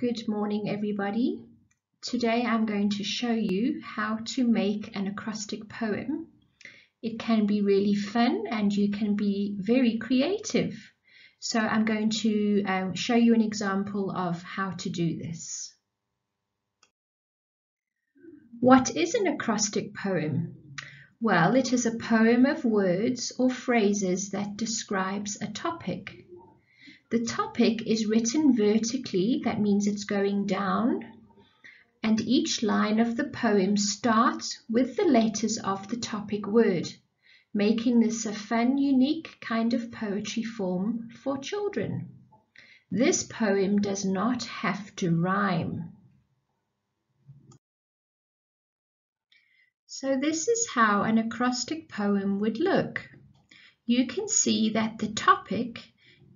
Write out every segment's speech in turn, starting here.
Good morning everybody. Today I'm going to show you how to make an acrostic poem. It can be really fun and you can be very creative. So I'm going to um, show you an example of how to do this. What is an acrostic poem? Well, it is a poem of words or phrases that describes a topic. The topic is written vertically, that means it's going down, and each line of the poem starts with the letters of the topic word, making this a fun, unique kind of poetry form for children. This poem does not have to rhyme. So this is how an acrostic poem would look. You can see that the topic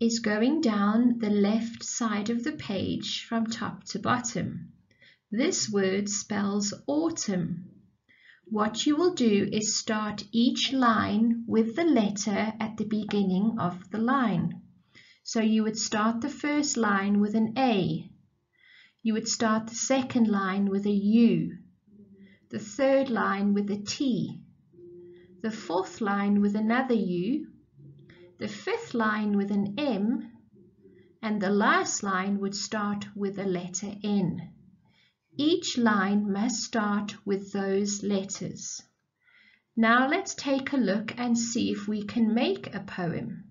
is going down the left side of the page from top to bottom. This word spells autumn. What you will do is start each line with the letter at the beginning of the line. So you would start the first line with an A. You would start the second line with a U. The third line with a T. The fourth line with another U the fifth line with an M, and the last line would start with a letter N. Each line must start with those letters. Now let's take a look and see if we can make a poem.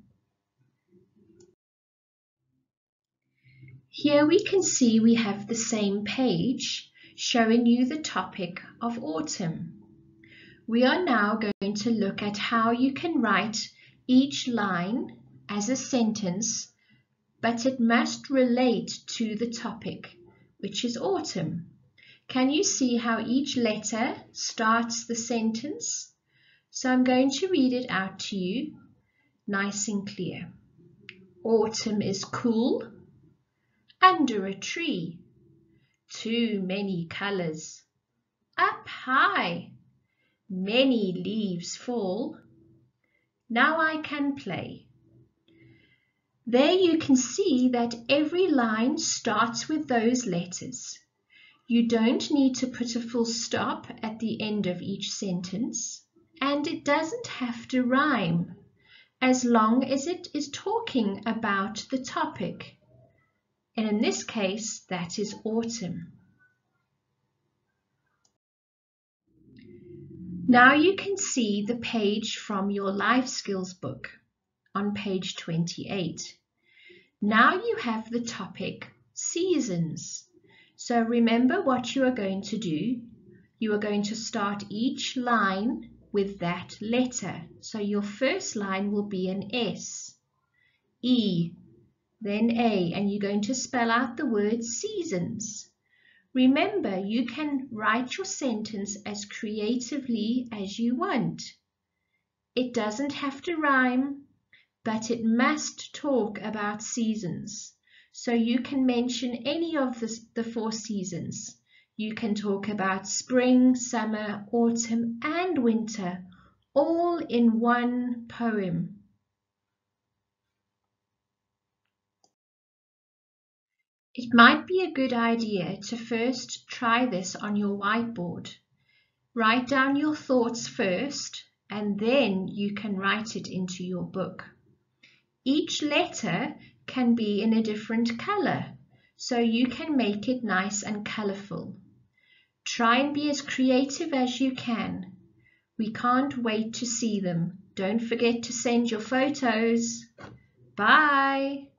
Here we can see we have the same page showing you the topic of autumn. We are now going to look at how you can write each line as a sentence, but it must relate to the topic, which is autumn. Can you see how each letter starts the sentence? So I'm going to read it out to you nice and clear. Autumn is cool under a tree. Too many colors. Up high. Many leaves fall. Now I can play. There you can see that every line starts with those letters. You don't need to put a full stop at the end of each sentence, and it doesn't have to rhyme as long as it is talking about the topic. And in this case, that is autumn. Now you can see the page from your life skills book on page 28. Now you have the topic seasons. So remember what you are going to do. You are going to start each line with that letter. So your first line will be an S, E, then A, and you're going to spell out the word seasons. Remember, you can write your sentence as creatively as you want. It doesn't have to rhyme, but it must talk about seasons. So you can mention any of the, the four seasons. You can talk about spring, summer, autumn, and winter, all in one poem. It might be a good idea to first try this on your whiteboard. Write down your thoughts first and then you can write it into your book. Each letter can be in a different color, so you can make it nice and colorful. Try and be as creative as you can. We can't wait to see them. Don't forget to send your photos. Bye!